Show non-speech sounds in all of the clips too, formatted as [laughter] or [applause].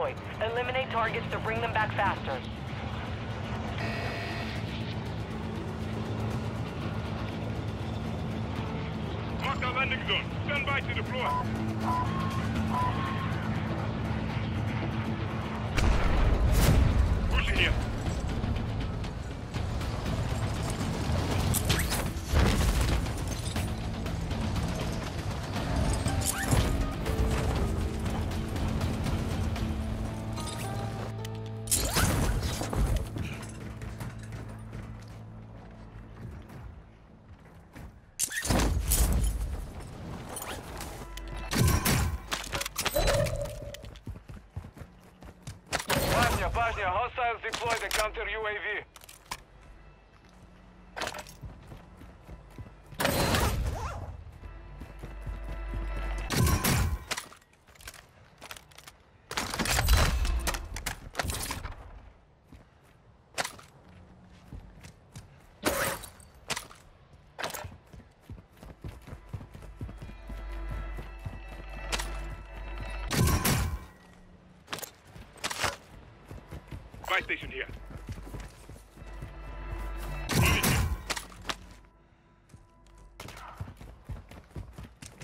can. Eliminate targets to bring them back faster. Mark our landing zone. Stand by to deploy. Pushing here. Bosnia, hostiles deploy the counter UAV. Buy station here.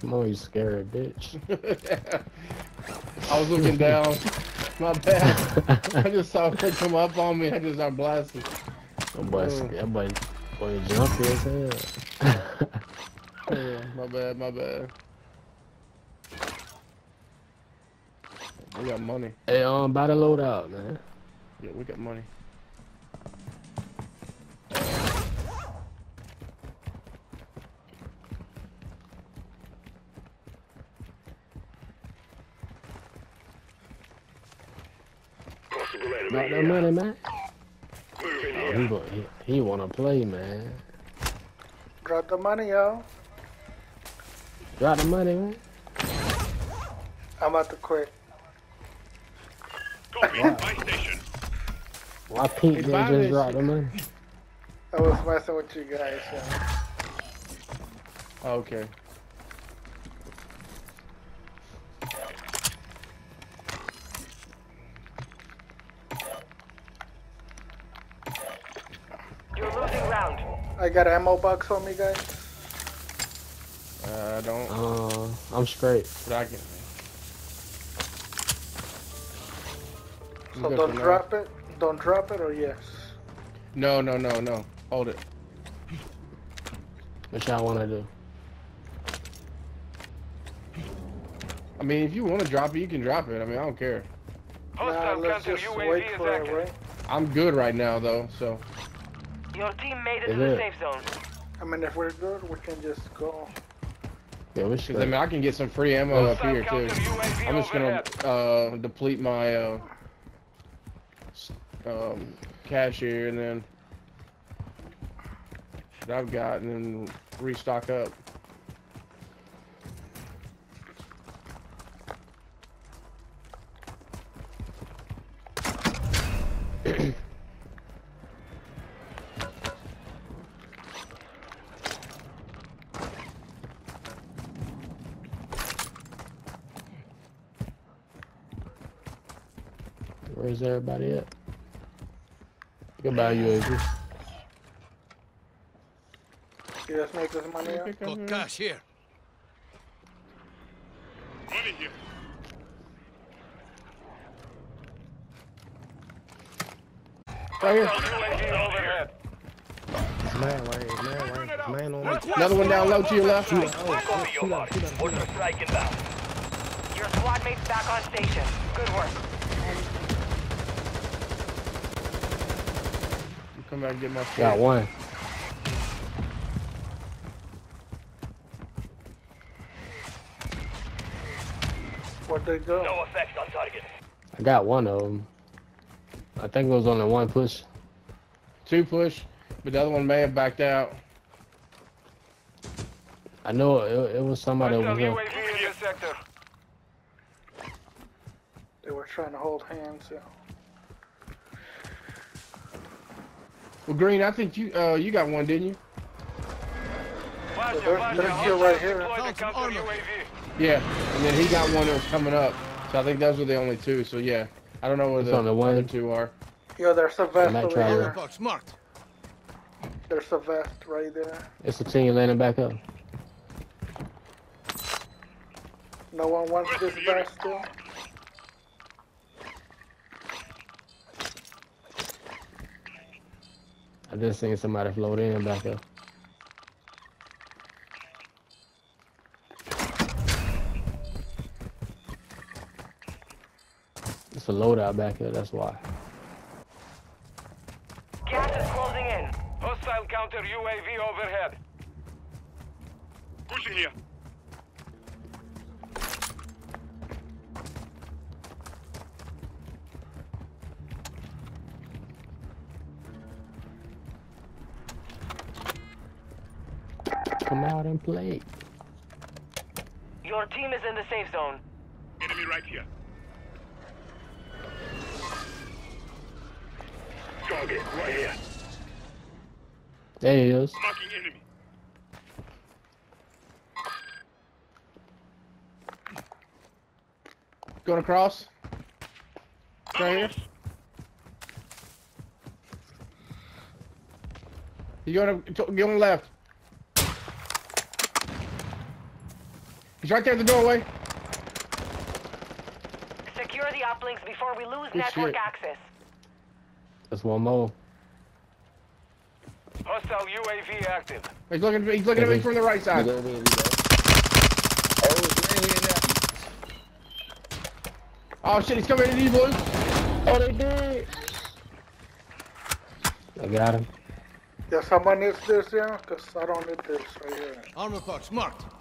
Come on, you scary bitch. [laughs] I was looking down. My bad. I just saw it come up on me. I just started blasting. That boy, Mm. that boy, boy jumpy as hell. Yeah, [laughs] my bad, my bad. We got money. hey, um, buy the loadout, man. Yeah, we got money. Possible enemy Got that here. money, man. Oh, he, he, he wanna play, man. Drop the money, yo. Drop the money, man. I'm about to quit. Copy. Buy station. Why Pink Hey, didn't just this drop the money? I was messing with you guys, yo. Okay. You're losing round. I got ammo box on me, guys. Uh, I don't. Uh, I'm straight. But I can. So don't drop it. Don't drop it, or yes. No, no, no, no. Hold it. What y'all wanna do? I mean, if you want to drop it, you can drop it. I mean, I don't care. Nah, Hostile let's just UAV wait is for it, right? I'm good right now, though. So Your team made it Is to the safe zone. I mean, if we're good, we can just go. Yeah, we Because I mean, I can get some free ammo up here too. I'm just gonna uh, deplete my uh, s- um, cash here and then that I've got, and then restock up. Where's everybody at? Goodbye, UAV. You guys make this money, up Got cash here. Money here. Right here. Man, right, man, right, man on me. Another one down low to your left. Copy. Order strike inbound. Your squad mates back on station. Good work. Come back and get my shit. Got one. Where'd they go? No effect on target. I got one of them. I think it was only one push. Two push, but the other one may have backed out. I know it, it was somebody over here. UAV in this sector. They were trying to hold hands, yo. Well, Green, I think you uh you got one, didn't you? Bosnia, They're- Bosnia, they're here right here. deploy the Found some counter armor. UAV. Yeah, and then he got one that was coming up. So I think those were the only two. So yeah, I don't know where It's the on the other one. two are. Yo, there's a vest might over try here. Box marked. There's a vest right there. It's a team landing back up. No one wants this vest still? I just seen somebody float in back up. It's a loadout back here, that's why. Gas is closing in. Hostile counter UAV overhead. Pushing here. Come out and play. Your team is in the safe zone. Enemy right here. Target right here. There he is. Marking enemy. Going across. Right here. You going to go on the left. He's right there at the doorway. Secure the uplinks before we lose Good network shit. access. There's one more. Hostile UAV active. He's looking. He's looking at me from the right side. Oh shit! He's coming in you, blue. Oh, they did. I got him. Yeah, someone needs this, yeah? Because I don't need this right here. Armor box marked.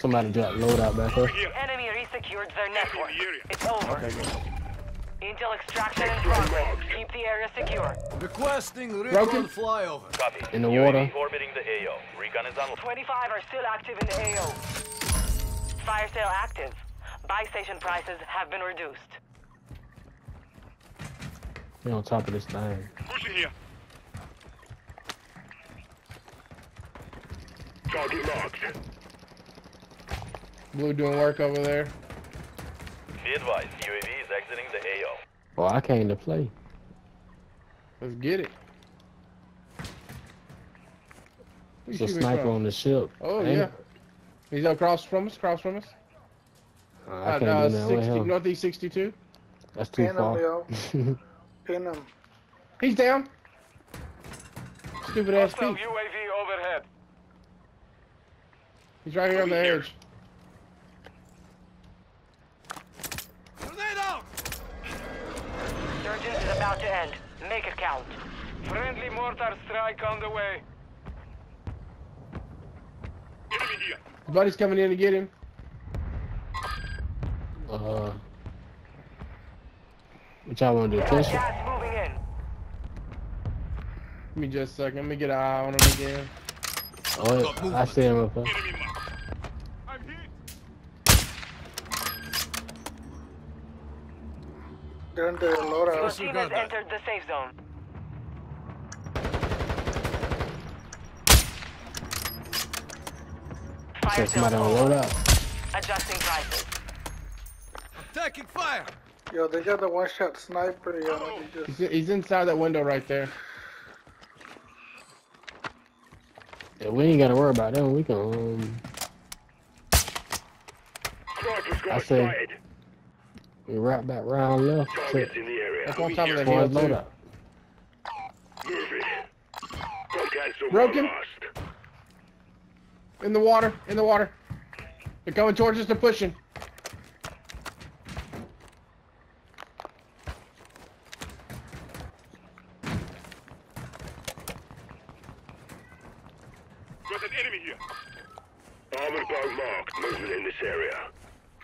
Somebody dropped loadout back Over up. here. Enemy resecured their network. in. It's over. Intel extraction in progress. Keep the area secure. Requesting Broken? recon flyover. Copy. In the water. UAV orbiting the AO. Recon is on. 25 are still active in the AO. Fire sale active. Buy station prices have been reduced. He on top of this thing. Pushing here. Target marked. Blue doing work over there. Be advised, UAV is exiting the AO. Oh, I came to play. Let's get it. There's a sniper from? on the ship. Oh Ain't yeah. it? He's across from us. Across from us. Uh, I Uh, can't uh, do 60, him. northeast 62. That's too Pin him, far. yo. [laughs] Pin him. He's down. Stupid ass Hostile. UAV overhead. He's right here on the Over edge. Grenade out! Surgeon is about to end. Make. Friendly mortar strike on the way. Enemy here. Buddy's coming in to get him. Uh, what y'all want to do? Got Push moving in. Give me just a second. Let me get an eye on him again. Oh, I see him up there. Enemy marked. I'm hit. In the Your team has entered the safe zone. So sale somebody on over. loadout. Adjusting prices. I'm taking fire. Yo, they got the one-shot sniper, yo. They He's, just... he's inside that window right there. Yeah, we ain't gotta worry about them. We can, um, Sniper I squad say- we wrap back round left. To, Targets in the area. Up on top of that for hill his too. loadout. Move it. Contact so Broken? Lost. In the water. In the water. They're coming towards us. They're pushing. There's an enemy here. Armored bomb marked. Movement in this area.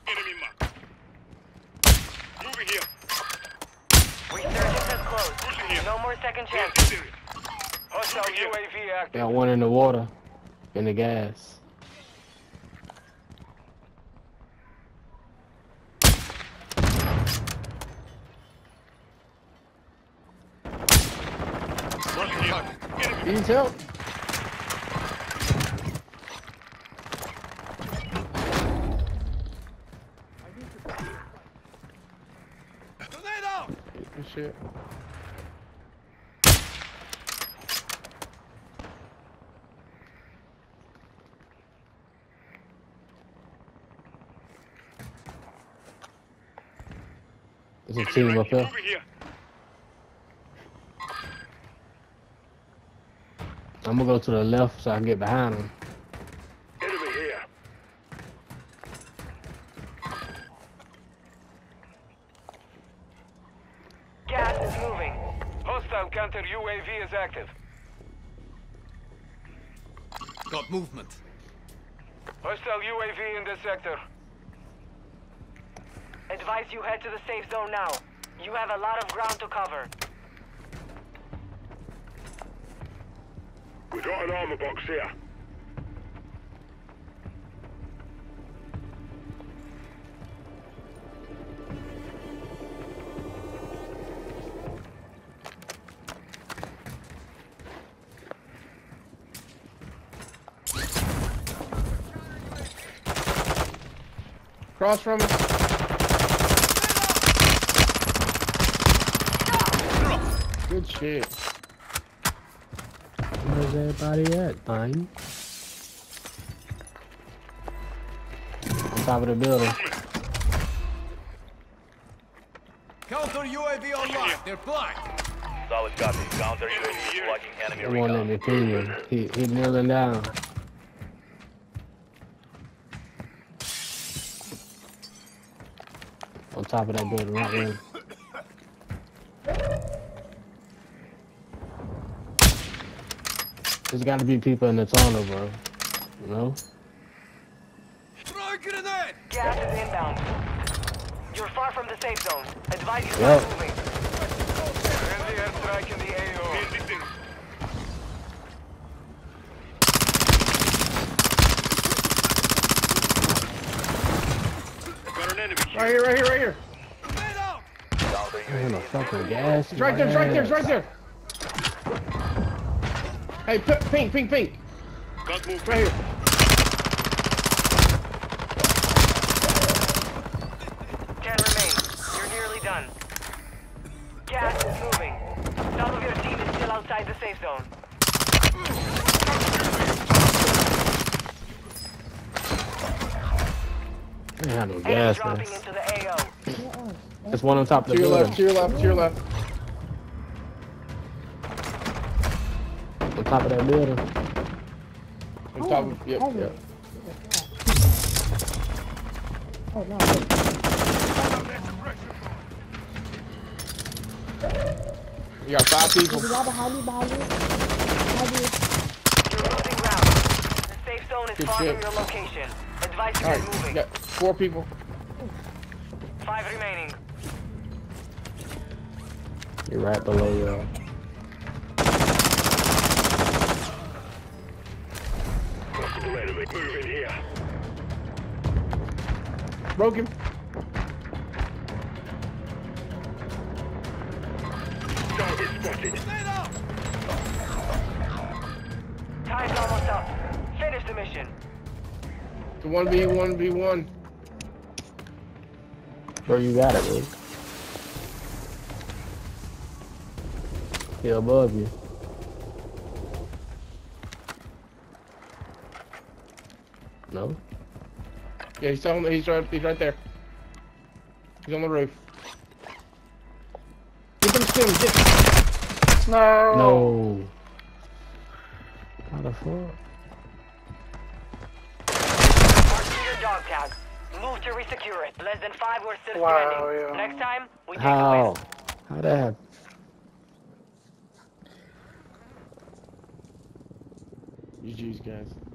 Enemy marked. Moving here. Resurgence has closed. Pushing here. No more second Clear chances. this. Hostile UAV active. Got one in the water in the gas. He's help. Tornado! Shit. There's a team up there. Over here. I'm gonna go to the left so I can get behind him. Enemy here. Gas is moving. Hostile counter UAV is active. Got movement. Hostile UAV in this sector. Advise you head to the safe zone now. You have a lot of ground to cover. We got an armor box here. Cross from me. Good shit. Where's everybody at? Fine. On top of the building. Counter UAV online. They're blind. Solid copy. Counter UAV blocking enemy One in the team. He he kneeling down. On top of that building right there. There's gotta be people in the tunnel, bro. You know? Throw a grenade. Gas is inbound. You're far from the safe zone. Advise you Yep. start moving. Friendly airstrike in the AO. Here's this. Got an enemy here. Right here, right here, right here. Grenade Man, the fucking gas. It's right there, it's right there, it's right there. Hey, p- pink, pink, pink. Got movement. Right here. Ten remain. You're nearly done. Gas is moving. Some of your team is still outside the safe zone. They had no Enemy gas, man. into the AO. There's one on top of To your building. left, to your left, to your left. On top of that building. On top of, yep, yep. You got five people. You're losing ground. The safe zone is Good far shit. from your location. Advise you right, moving. you got four people. Five remaining. You're right below y'all. Possible. Move in here. Broke him. Target spotted. Grenade out. Time's almost up. Finish the mission. It's a 1v1, v1. Bro, you got it, bro. He above you. No? Yeah, he's on. He's right. He's right there. He's on the roof. Get them stims. Get. No. No. How the fuck? Mark your dog tag. Move to resecure it. Less than five were still Wow, standing. yeah. Next time, we take How? the. How that happen? GG's guys.